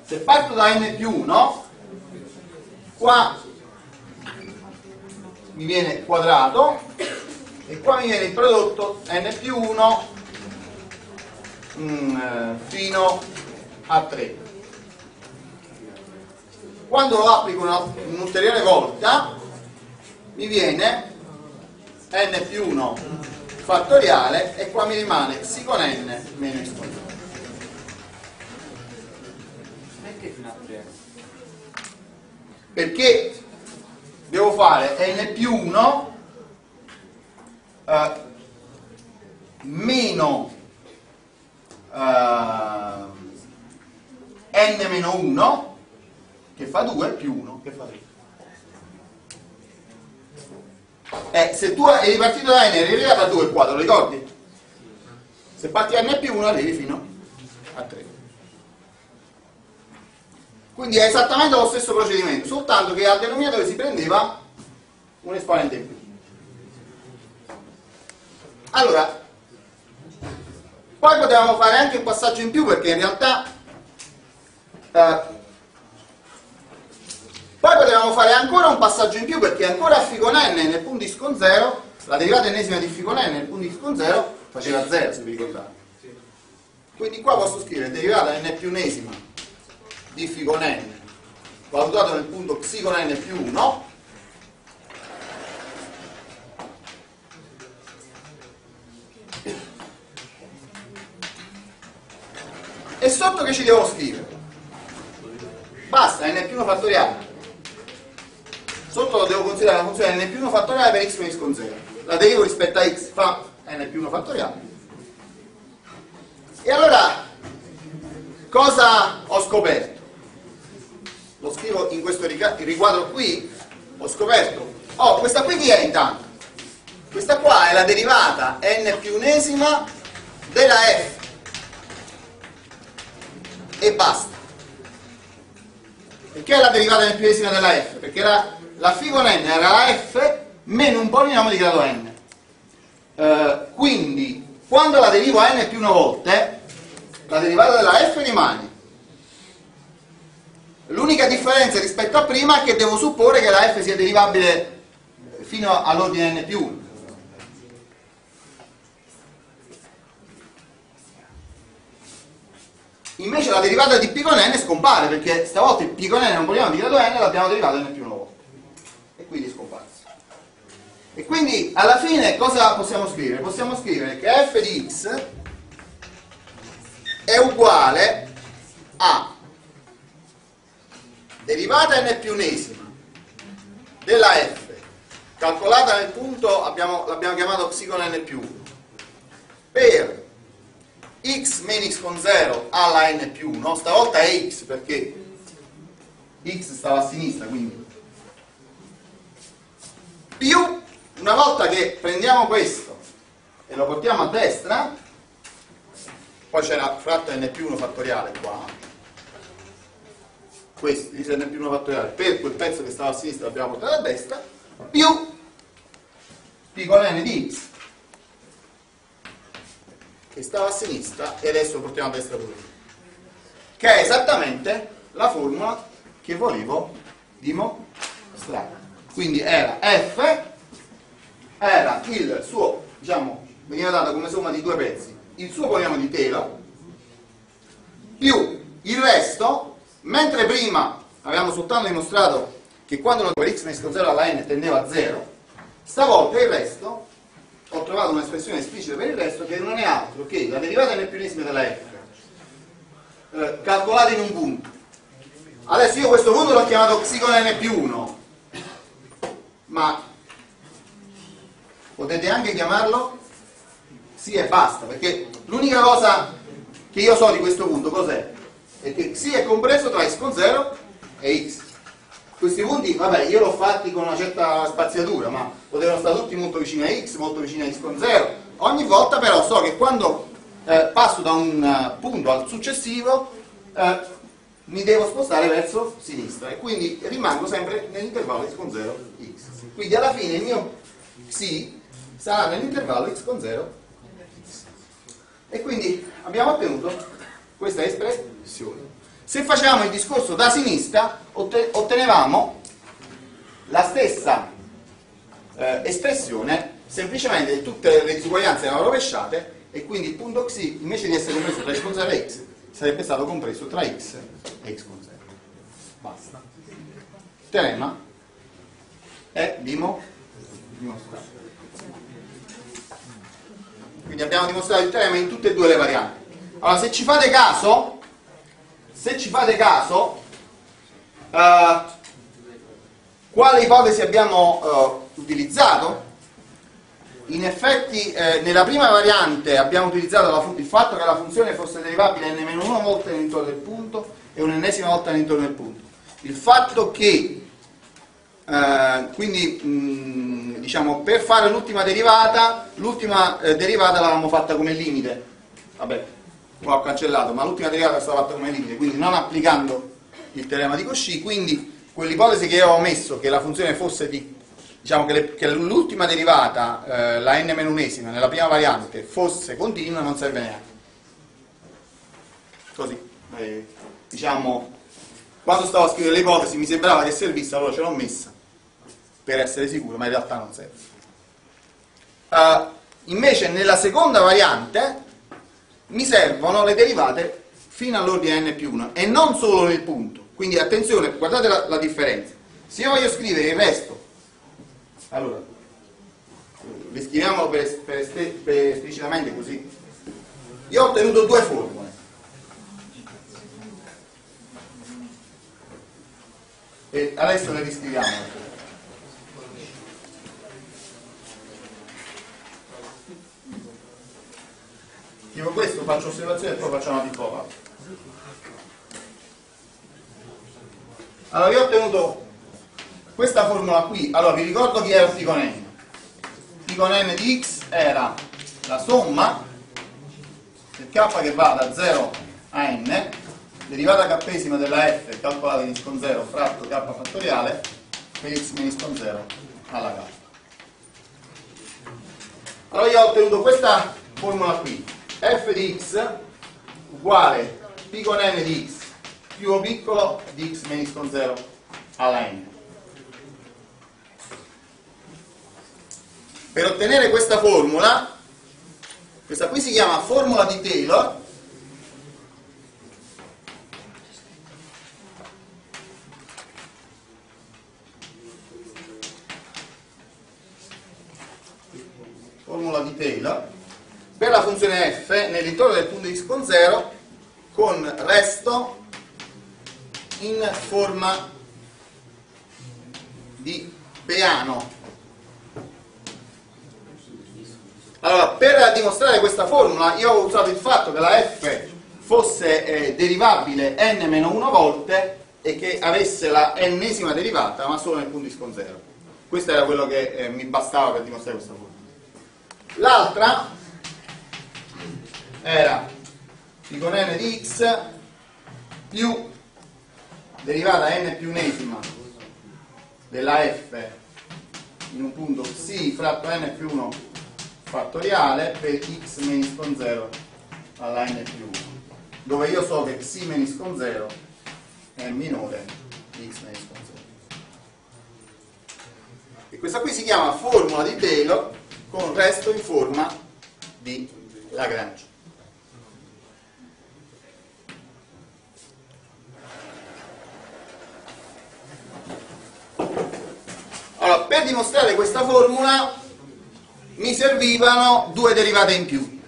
se parto da n più 1 qua mi viene quadrato e qua mi viene il prodotto n più 1 mm, fino a 3 quando lo applico un'ulteriore volta mi viene n più 1 fattoriale e qua mi rimane x con n meno x n Perché fino a 3? perché devo fare n più 1 eh, meno eh, n meno 1 che fa 2 più 1 che fa 3 eh, se tu eri partito da n eri arrivato a 2 il quadro, ricordi? se parti da n più 1 arrivi fino a 3 quindi è esattamente lo stesso procedimento soltanto che al denominatore si prendeva un esponente in più. Allora poi potevamo fare anche un passaggio in più perché in realtà eh, poi potevamo fare ancora un passaggio in più perché ancora φ con n nel punto x con 0 la derivata ennesima di φ con n nel punto x con 0 faceva 0 se vi ricordate. Quindi qua posso scrivere derivata n più unesima di φ con n valutato nel punto x con n più 1 e sotto che ci devo scrivere? basta n più 1 fattoriale. Sotto lo devo considerare la funzione n più 1 fattoriale per x x con 0 la derivo rispetto a x fa n più 1 fattoriale. E allora cosa ho scoperto? Lo scrivo in questo riquadro qui ho scoperto oh questa qui chi è intanto? questa qua è la derivata n più unesima della f e basta perché è la derivata n più unesima della f? perché era la φ con n era la f meno un polinomio di grado n. Eh, quindi, quando la derivo a n più una volte, la derivata della f rimane. L'unica differenza rispetto a prima è che devo supporre che la f sia derivabile fino all'ordine n più 1. Invece la derivata di p con n scompare perché stavolta il p con n è un polinomio di grado n l'abbiamo derivato n più una volta e quindi è scomparso. E quindi alla fine cosa possiamo scrivere? Possiamo scrivere che f di x è uguale a derivata n più unesima della f calcolata nel punto l'abbiamo chiamato con n più 1 per x meno x con 0 alla n più 1 stavolta è x perché x stava a sinistra quindi. Più una volta che prendiamo questo e lo portiamo a destra poi c'era fratto n più 1 fattoriale qua questo di n più 1 fattoriale per quel pezzo che stava a sinistra l'abbiamo portato a destra più p con n di x che stava a sinistra e adesso lo portiamo a destra pure. Che è esattamente la formula che volevo dimostrare. Quindi era f era il suo diciamo veniva dato come somma di due pezzi. Il suo polinomio di Taylor più il resto Mentre prima avevamo soltanto dimostrato che quando lo x messo con 0 alla n tendeva a 0, stavolta il resto, ho trovato un'espressione esplicita per il resto che non è altro che la derivata n più enesima della f eh, calcolata in un punto. Adesso io questo punto l'ho chiamato xi con n più 1, ma potete anche chiamarlo sì e basta, perché l'unica cosa che io so di questo punto cos'è? È che xi è compreso tra x con 0 e x. Questi punti, vabbè, io l'ho fatti con una certa spaziatura, ma potevano stare tutti molto vicini a x, molto vicini a x con 0. Ogni volta però so che quando eh, passo da un uh, punto al successivo eh, mi devo spostare verso sinistra e quindi rimango sempre nell'intervallo x con 0 x. Quindi alla fine il mio xi sarà nell'intervallo x con 0 x. E quindi abbiamo ottenuto questa espressione. Se facevamo il discorso da sinistra ottenevamo la stessa eh, espressione semplicemente tutte le disuguaglianze erano rovesciate e quindi il punto xi invece di essere compreso tra x con 0 e x sarebbe stato compreso tra x e x con 0 basta. Teorema. È dimo, dimostrato quindi abbiamo dimostrato il teorema in tutte e due le varianti. Allora se ci fate caso se ci fate caso uh, quale ipotesi abbiamo uh, utilizzato in effetti eh, nella prima variante abbiamo utilizzato il fatto che la funzione fosse derivabile n-1 volte all'intorno del punto e un'ennesima volta all'intorno del punto. Il fatto che eh, quindi mh, diciamo per fare l'ultima derivata, l'ultima eh, derivata l'avevamo fatta come limite. Vabbè, qua ho cancellato, ma l'ultima derivata è stata fatta come limite, quindi non applicando il teorema di Cauchy, quindi quell'ipotesi che io avevo messo che la funzione fosse di diciamo che, l'ultima derivata, eh, la n-unesima, nella prima variante, fosse continua non serve neanche. Così, eh, diciamo, quando stavo a scrivere le ipotesi mi sembrava che servisse, allora ce l'ho messa, per essere sicuro, ma in realtà non serve. Uh, invece nella seconda variante mi servono le derivate fino all'ordine n più 1 e non solo nel punto. Quindi attenzione, guardate la, la differenza. Se io voglio scrivere il resto allora, riscriviamolo per, per, per esplicitamente così. Io ho ottenuto due formule. E adesso le riscriviamo. Tipo questo faccio osservazione e poi facciamo una piccola. Allora, io ho ottenuto questa formula qui, allora vi ricordo chi era Φ con n. Φ con n di x era la somma del k che va da 0 a n, derivata k della f calcolata in con 0 fratto k fattoriale per x meno con 0 alla k. Allora io ho ottenuto questa formula qui, f di x uguale π con n di x più o piccolo di x meno con 0 alla n. Per ottenere questa formula, questa qui si chiama formula di Taylor, formula di Taylor, per la funzione f nell'intorno del punto x con 0 con resto in forma di peano Allora, per dimostrare questa formula io ho usato il fatto che la f fosse eh, derivabile n-1 volte e che avesse la ennesima derivata ma solo nel punto con 0. Questo era quello che eh, mi bastava per dimostrare questa formula. L'altra era π con n di x più derivata n più unesima della f in un punto xi fratto n più 1 fattoriale per x meno con 0 alla n più 1 dove io so che x meno con 0 è minore di x meno con 0 e questa qui si chiama formula di Taylor con resto in forma di Lagrange per dimostrare questa formula mi servivano due derivate in più.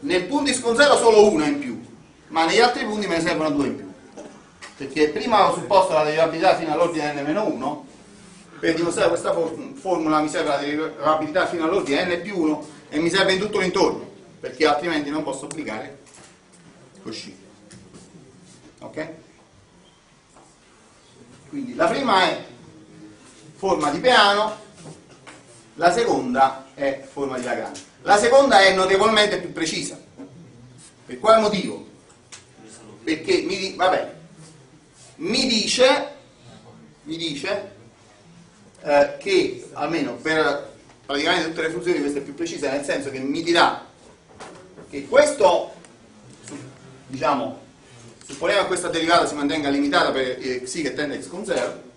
Nel punto con 0 solo una in più, ma negli altri punti me ne servono due in più. Perché prima ho supposto la derivabilità fino all'ordine n-1, per dimostrare questa formula mi serve la derivabilità fino all'ordine n più 1 e mi serve in tutto l'intorno, perché altrimenti non posso applicare così. Ok? Quindi la prima è forma di Peano, la seconda è forma di Lagrange. La seconda è notevolmente più precisa. Per quale motivo? Perché mi, vabbè, mi dice, mi dice eh, che almeno per praticamente tutte le funzioni questa è più precisa, nel senso che mi dirà che questo, diciamo, supponiamo che questa derivata si mantenga limitata per x che tende a x con 0,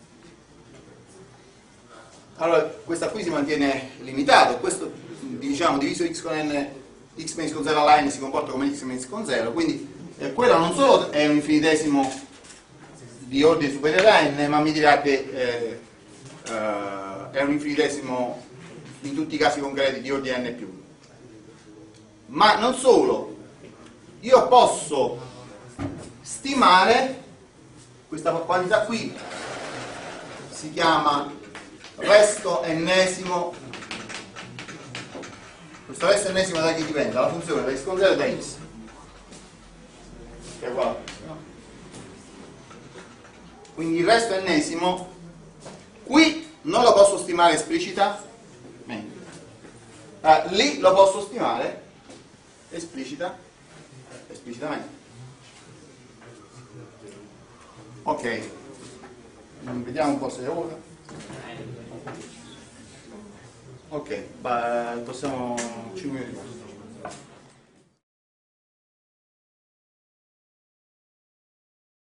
allora questa qui si mantiene limitata, questo diciamo diviso x con n, x meno con 0 alla si comporta come x meno con 0, quindi eh, quello non solo è un infinitesimo di ordine superiore a n, ma mi dirà che eh, eh, è un infinitesimo in tutti i casi concreti di ordine n più. Ma non solo, io posso stimare questa quantità qui si chiama resto ennesimo. Questo resto ennesimo da chi dipende? dalla funzione da x con 0 e da x che è uguale quindi il resto ennesimo. Qui non lo posso stimare esplicitamente eh, lì lo posso stimare esplicita. Esplicitamente. Ok. Vediamo un po' se ora Ok, possiamo 5 minuti.